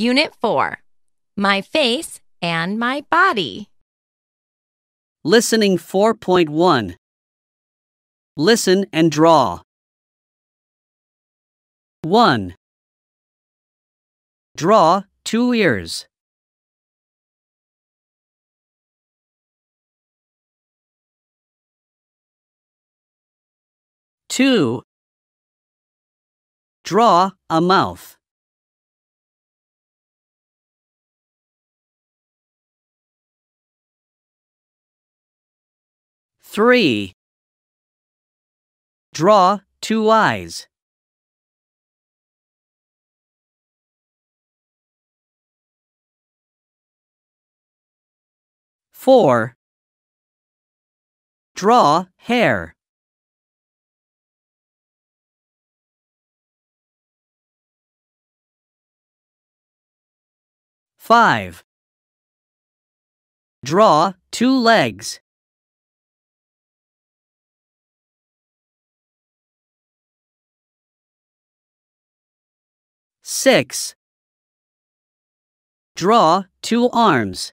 Unit 4 My Face and My Body. Listening 4.1. Listen and draw. 1. Draw two ears. 2. Draw a mouth. 3. Draw two eyes. 4. Draw hair. 5. Draw two legs. 6. Draw two arms.